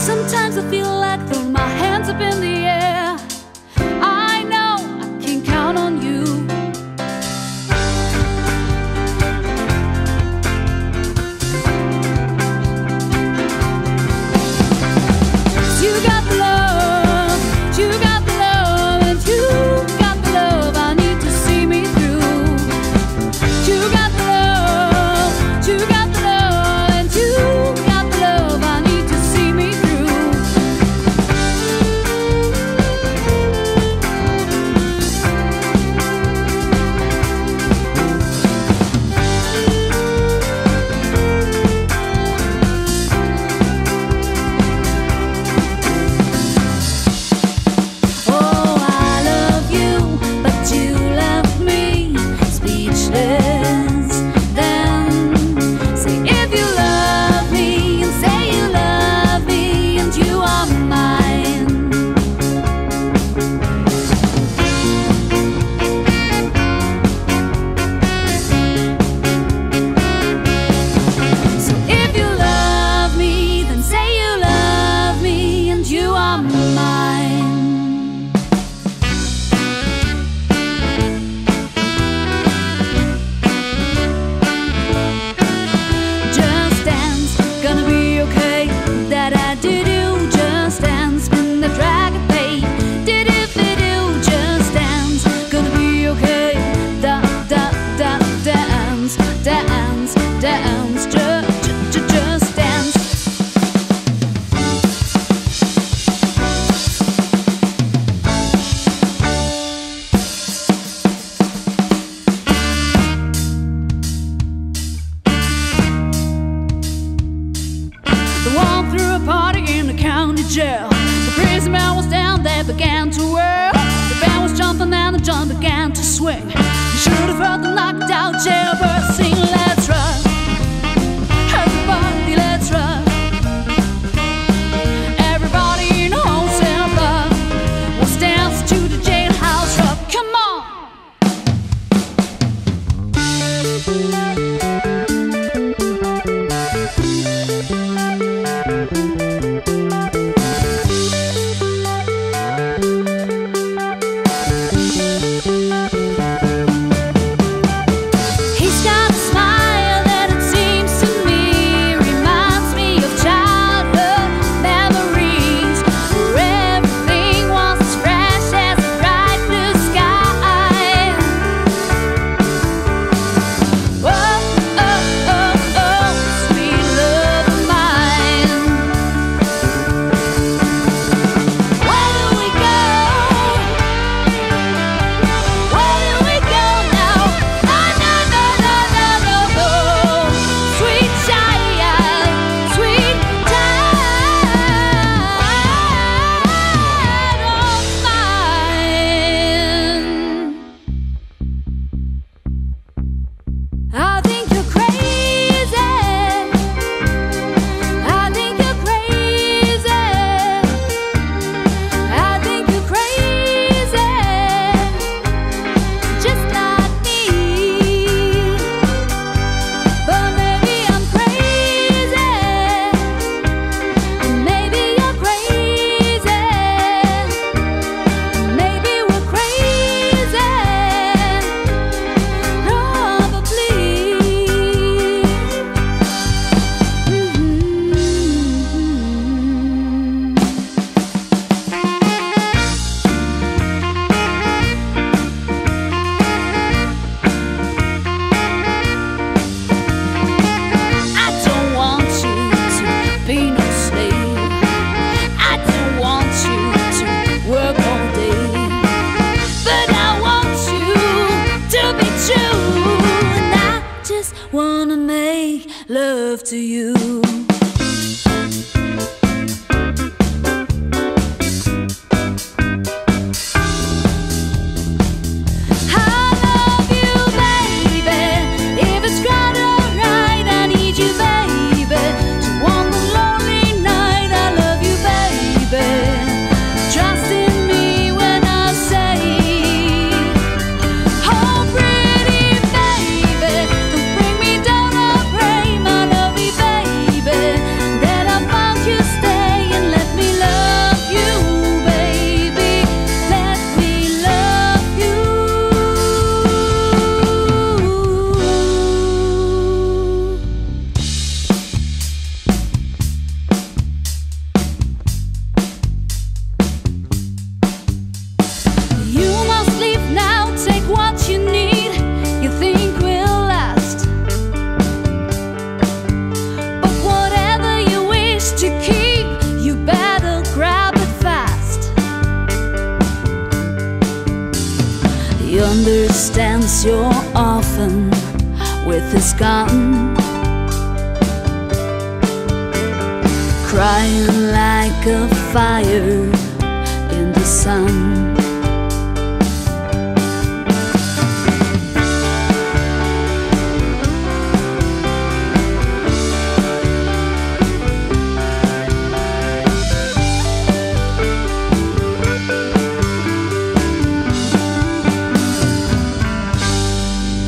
Sometimes I feel Just, just, just dance. A party in the county jail. The prison bell was down, they began to. The band was jumping and the began to swing. You should have heard the knocked out jailbird sing. love to you. Your orphan with his gun. Crying like a fire in the sun.